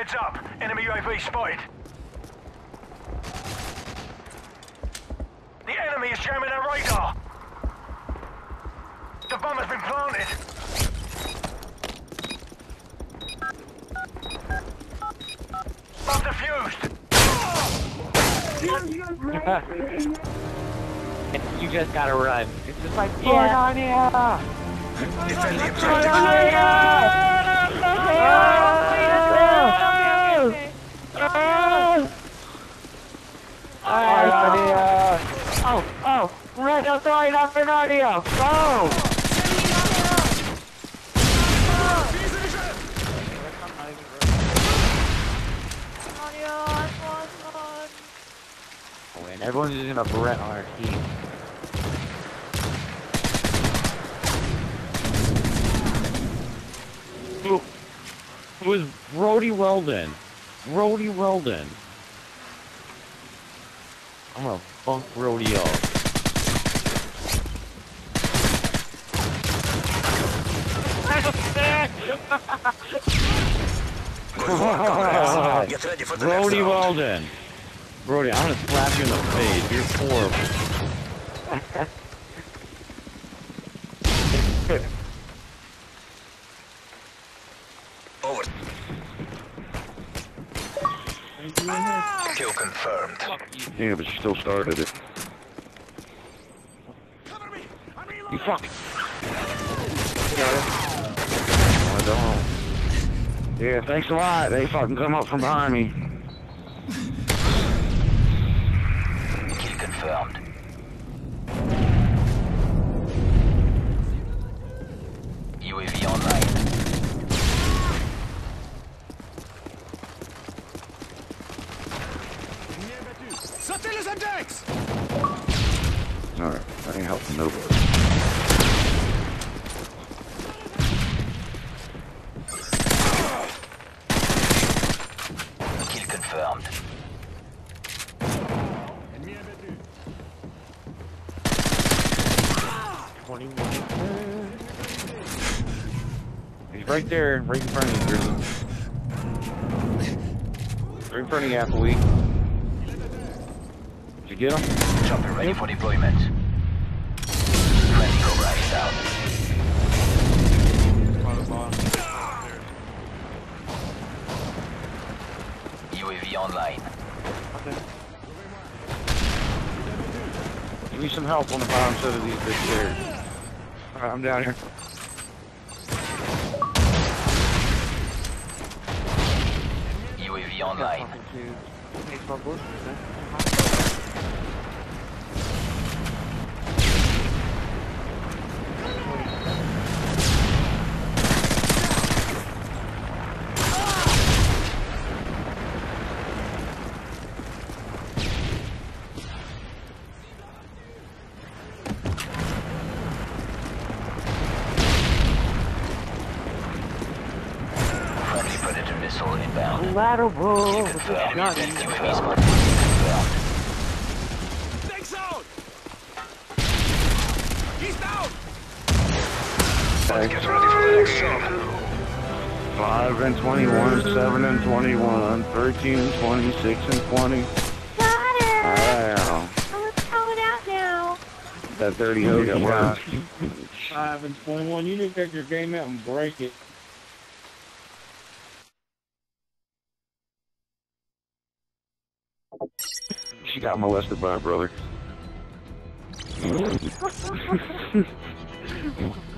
Heads up. Enemy UAV spotted. The enemy is jamming our radar. The bomb has been planted. Bomb defused. you just gotta run. It's just like, Yeah. yeah. Defend the objective. Oh, oh, right outside Go! Oh, everyone's using a Barrett on our team. Who it was Brody Weldon. Brody Weldon. I'm gonna funk Brody Get ready for the Brody. Weldon. Brody, I'm gonna slap you in the face. You're horrible. Over. Kill confirmed. Yeah, but you still started it. You fuck. No, I don't. Yeah, thanks a lot. They fucking come up from behind me. Kill confirmed. UAV online. Sortez les index! Alright, I ain't helping nobody. Kill confirmed. He's right there, right in front of you, Grizzly. Right in front of you, Appley. Did you get him? Chopper ready for deployment. Friendly Cobra is out. UAV online. Give me some help on the bottom side of these big stairs. Alright, I'm down here. UAV online. Friendly Predator missile inbound. Collateral. Kill confirmed. Got it. UAV spotted. Confirmed. Let's get ready for the next job. 5 and 21, 7 and 21, 13 and 26 and 20. Got it! Wow. It's coming out now. That 30 hoe got worked. Five and twenty-one. You need to take your game out and break it. She got molested by her brother.